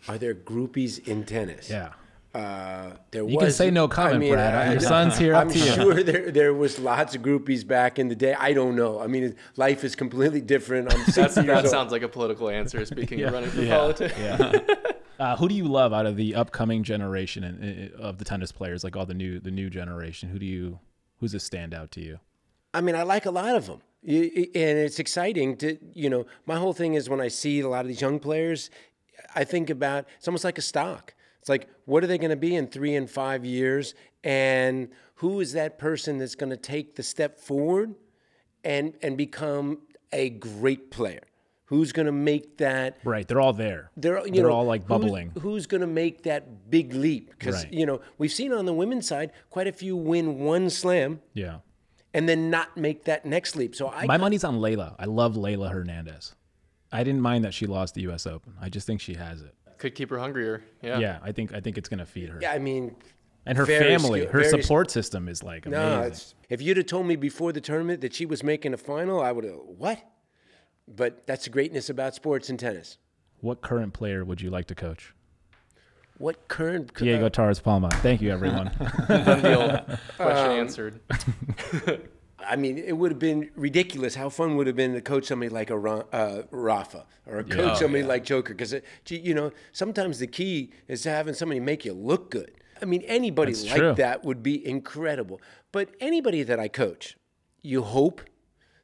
Are there groupies in tennis? Yeah. Uh, there You can say no comment, Brad. I- Your son's here, up I'm to you. sure there there was lots of groupies back in the day. I don't know. I mean, life is completely different. I'm That's, that old. sounds like a political answer speaking of running for Yeah. politics Yeah. Uh, who do you love out of the upcoming generation in, in, of the tennis players, like all the new the new generation? Who do you who's a standout to you? I mean, I like a lot of them, and it's exciting to you know. My whole thing is when I see a lot of these young players, I think about it's almost like a stock. It's like, what are they going to be in three and five years, and who is that person that's going to take the step forward and and become a great player? Who's going to make that? Right, they're all there. They're, you They're know, all like who's- bubbling. Who's, going to make that big leap? Because Right. you know we've seen on the women's side quite a few win one slam Yeah. and then not make that next leap. So I My money's on Leylah. I love Leylah Fernandez. I didn't mind that she lost the U.S. Open. I just think she has it. could keep her hungrier yeah Yeah, I think I think it's gonna feed her. Yeah, I mean, and her very family, skill- her very- support system is like amazing. no. It's, if you'd have told me before the tournament that she was making a final, I would have what? But that's the greatness about sports and tennis. what current player would you like to coach? What current? Diego uh, Torres Palma. Thank you, everyone. Done deal. question Um, answered I mean, it would have been ridiculous. How fun would have been to coach somebody like a uh, Rafa or coach Oh, somebody yeah. like Joker? Because you know, sometimes the key is to having somebody make you look good. I mean, anybody That's like true. that would be incredible. But anybody that I coach, you hope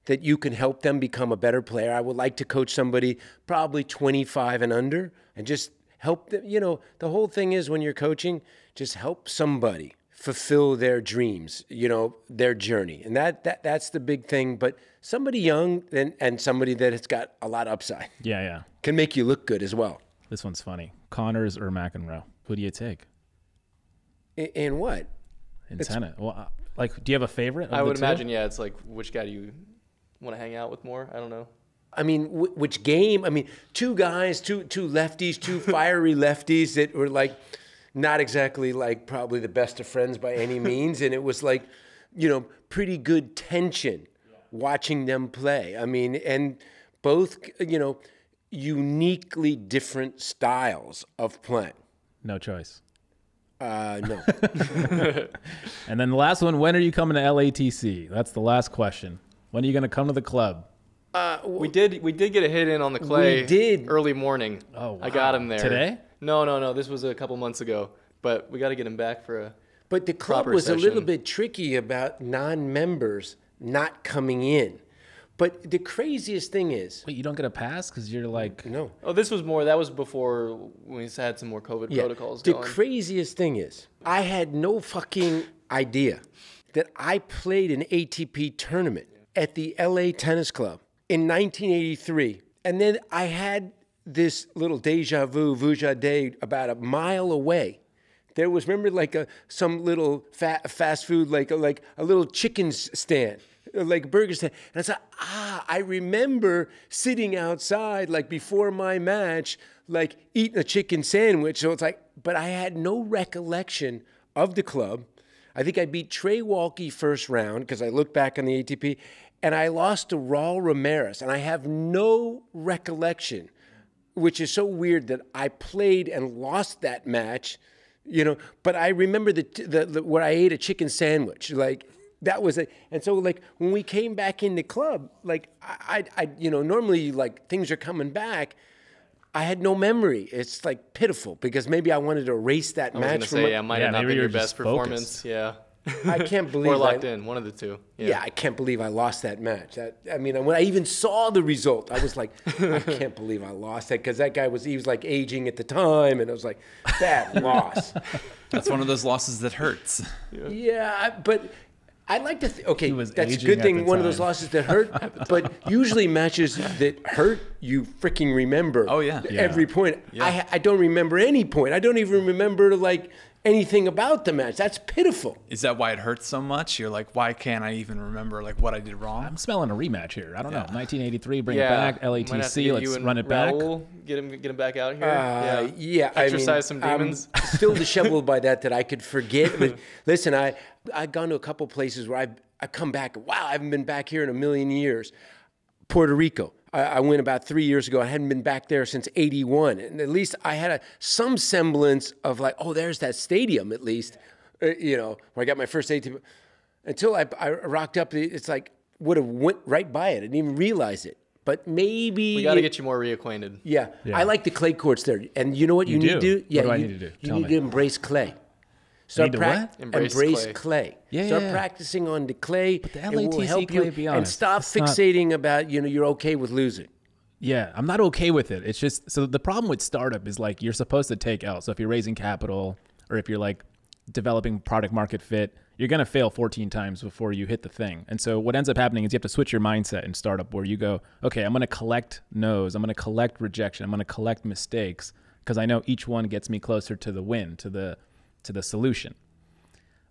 that you can help them become a better player. I would like to coach somebody probably 25 and under and just help them. You know, the whole thing is when you're coaching, just help somebody fulfill their dreams, you know, their journey. And that, that that's the big thing. But somebody young and, and somebody that has got a lot of upside yeah, yeah. can make you look good as well. This one's funny. Connors or McEnroe? Who do you take In, in what? in tennis? Well, uh, like, do you have a favorite? i would imagine yeah it's like which guy do you want to hang out with more i don't know I mean, which game? I mean, two guys, two two lefties, two fiery lefties that were like not exactly like probably the best of friends by any means, and it was like, you know, pretty good tension watching them play. I mean, and both, you know, uniquely different styles of playing. No choice. Uh, no, And then the last one, when are you coming to LATC? That's the last question. When are you going to come to the club? we did we did get a hit in on the clay We did. early morning Oh, i got him there Today? No no no this was a couple months ago but we got to get him back for a but the club Proper was a little bit tricky about non-members not coming in. But the craziest thing is, Wait, you don't get a pass because you're like, no. oh this was more that was before we had some more covid Yeah. protocols The going craziest thing is, I had no fucking idea that I played an ATP tournament at the LA Tennis Club in 1983. And then I had this little deja vu, vuja day, about a mile away. There was, remember, like a some little fa- fast food, like a, like a little chicken stand, like burger stand. And I said, ah, I remember sitting outside, like before my match, like eating a chicken sandwich. So it's like, but I had no recollection of the club. I think I beat Trey Waltke first round because I look back on the ATP, and I lost to Raul Ramirez, and I have no recollection, which is so weird that I played and lost that match, you know. But I remember the, the, the where I ate a chicken sandwich, like that was it. And so like when we came back in the club, like I, I, I you know, normally like things are coming back. I had no memory. It's like pitiful because maybe I wanted to erase that I was gonna match from say, my, yeah, might Yeah, have not been your best focused. performance. Yeah. I can't believe or locked I, in, one of the two. Yeah. I can't believe I lost that match. That, I mean, when I even saw the result, I was like, I can't believe I lost that because that guy was he was like aging at the time, and I was like, that loss. That's one of those losses that hurts. Yeah, I- but I like to. Th- okay, was that's a good thing. the One of those losses that hurt, but usually matches that hurt, you freaking remember. Oh, yeah. Yeah. every point. Yeah. I I don't remember any point. I don't even remember like anything about the match. That's pitiful. Is that why it hurts so much? You're like, why can't I even remember like what I did wrong? I'm smelling a rematch here. I don't know. 1983, bring yeah. it back. Might have to LATC, let's you run it back. Raul, Get him, get him back out here. Uh, yeah. yeah, Exercise I mean, some demons. I'm still disheveled by that that I could forget. But listen, I I've gone to a couple places where I I come back. Wow, I haven't been back here in a million years. Puerto Rico. I, I went about three years ago. I hadn't been back there since '81, and at least I had a, some semblance of like, oh, there's that stadium. At least, uh, you know, where I got my first ATP. Until I, I rocked up, it's like would have went right by it. I didn't even realize it. But maybe we got to get you more reacquainted. yeah. Yeah. I like the clay courts there. And you know what you, You need to do? do? Yeah, What do I you, need to do? You Tell need me. to embrace clay. Start to what? Embrace embrace clay. clay. Yeah, Start yeah, yeah. practicing on the clay. But the it will help clay, you. be and stop it's not- fixating about, you know, you're okay with losing. Yeah, I'm not okay with it. It's just so the problem with startup is like you're supposed to take L. So if you're raising capital or if you're like developing product market fit, you're gonna fail 14 times before you hit the thing. And so what ends up happening is you have to switch your mindset in startup where you go, okay, I'm gonna collect no's, I'm gonna collect rejection, I'm gonna collect mistakes because I know each one gets me closer to the win, to the to the solution.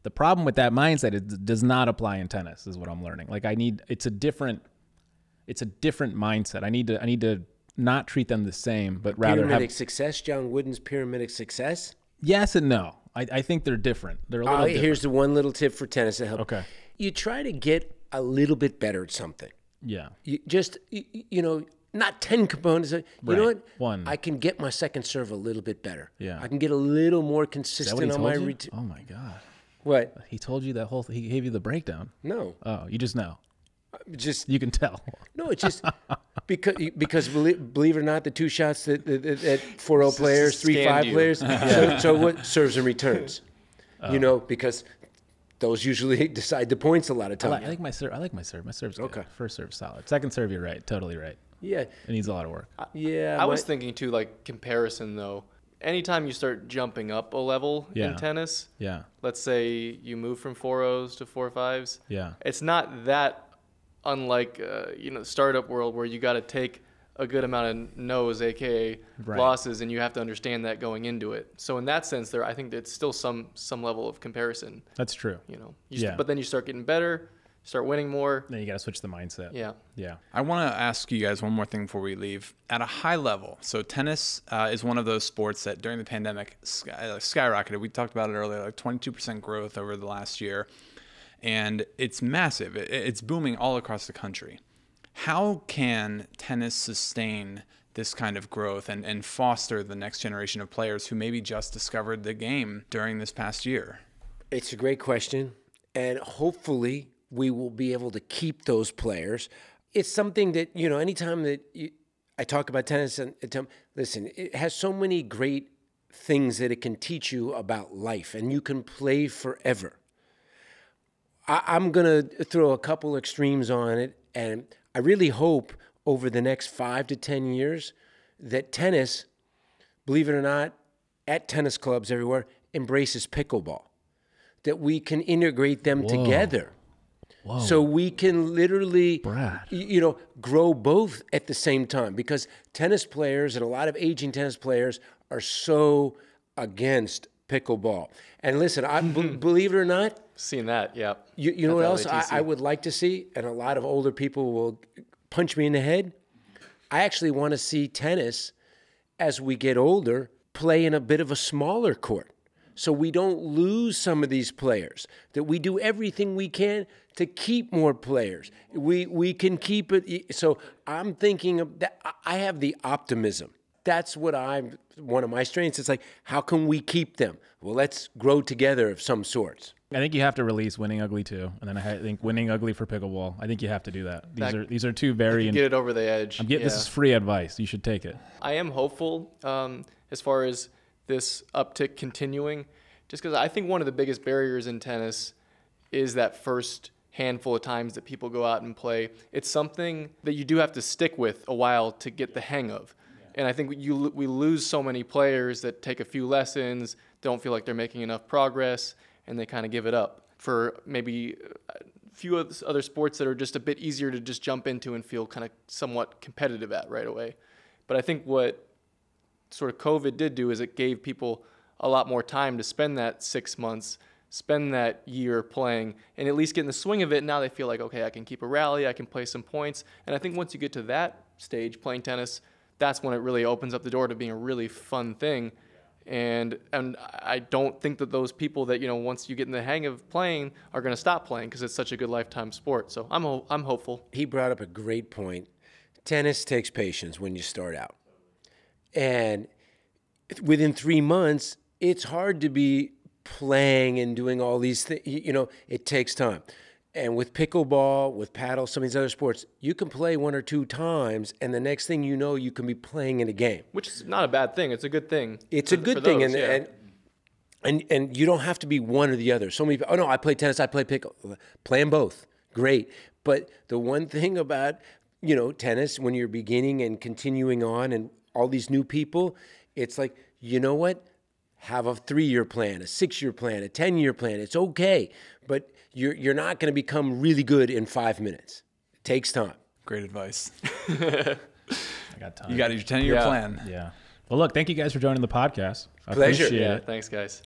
The problem with that mindset it does not apply in tennis, is what I'm learning. Like I need it's a different it's a different mindset. I need to I need to not treat them the same, but rather Pyramidic have success, John Wooden's pyramid of success. yes and no. I, I think they're different. They're a little Uh, different. here's the one little tip for tennis to help. Okay. You try to get a little bit better at something. Yeah. You just, you, you know, not 10 components. You Right. know what? One. I can get my second serve a little bit better. Yeah. I can get a little more consistent on my you? routine. oh my god. What? He told you that whole thing. he gave you the breakdown. No. Oh, you just know. Uh, just You can tell. no. It's just because because believe, believe it or not, the two shots that that, that, that four zero players, three five you. players. so, so what serves and returns? Oh. You know, because those usually decide the points a lot of I, like, times. I like my serve. I like my serve. My serve's good. Okay. First serve solid. Second serve, you're right. Totally right. Yeah, It needs a lot of work. yeah. I was thinking too, like comparison though. Anytime you start jumping up a level Yeah. in tennis, Yeah. let's say you move from four O's to four fives, Yeah. it's not that unlike uh, you know startup world where you got to take a good amount of no's, aka Right. losses, and you have to understand that going into it. So in that sense, there I think it's still some some level of comparison. That's true. You know, you st- Yeah. but then you start getting better, start winning more. Then you got to switch the mindset. Yeah. Yeah. I want to ask you guys one more thing before we leave. At a high level, so tennis uh, is one of those sports that during the pandemic sky, uh, skyrocketed. We talked about it earlier, like 22% growth over the last year, and it's massive. It, it's booming all across the country. How can tennis sustain this kind of growth and, and foster the next generation of players who maybe just discovered the game during this past year? It's a great question, and hopefully we will be able to keep those players. It's something that you know. Anytime that you, I talk about tennis, and listen, it has so many great things that it can teach you about life, and you can play forever. I, I'm gonna throw a couple extremes on it, and I really hope over the next five to ten years that tennis, believe it or not, at tennis clubs everywhere embraces pickleball. That we can integrate them together. So we can literally, Brad. you know, grow both at the same time because tennis players and a lot of aging tennis players are so against pickleball. And listen, I b- believe it or not, seen that, yeah. you, you know what else I, I would like to see, and a lot of older people will punch me in the head. I actually want to see tennis as we get older play in a bit of a smaller court so we don't lose some of these players. That we do everything we can to keep more players. We we can keep it. So I'm thinking of that. I have the optimism. That's what I'm. One of my strengths. It's like, how can we keep them? Well, let's grow together of some sorts. I think you have to release winning ugly too, and then I think winning ugly for pickleball. I think you have to do that. These That- are these are two very. Get it over the edge. I'm get, This is free advice. You should take it. I am hopeful um, as far as this uptick continuing, just because I think one of the biggest barriers in tennis is that first handful of times that people go out and play. It's something that you do have to stick with a while to get the hang of. And I think you we lose so many players that take a few lessons, don't feel like they're making enough progress, and they kind of give it up for maybe a few other sports that are just a bit easier to just jump into and feel kind of somewhat competitive at right away. But I think what sort of COVID did do is it gave people a lot more time to spend that six months, spend that year playing, and at least get in the swing of it. Now they feel like, okay, I can keep a rally, I can play some points. And I think once you get to that stage, playing tennis, that's when it really opens up the door to being a really fun thing. And and I don't think that those people that you know once you get in the hang of playing are going to stop playing because it's such a good lifetime sport. So I'm ho- I'm hopeful. he brought up a great point. Tennis takes patience when you start out. And within three months, it's hard to be playing and doing all these things. You know, it takes time. And with pickleball, with paddle, some of these other sports, you can play one or two times, and the next thing you know, you can be playing in a game. Which is not a bad thing. It's a good thing. It's for a good thing, those, and, yeah. and and and you don't have to be one or the other. So many. Oh no, I play tennis. I play pickle. Play them both. Great. But the one thing about you know tennis when you're beginning and continuing on, and all these new people, it's like you know what. Have a three-year plan, a six-year plan, a ten-year plan. It's okay, but you're you're not going to become really good in five minutes. It takes time. Great advice. I got time. You got your 10 year Yeah. plan. yeah. Well, look, thank you guys for joining the podcast. I Pleasure. appreciate yeah, it. thanks guys.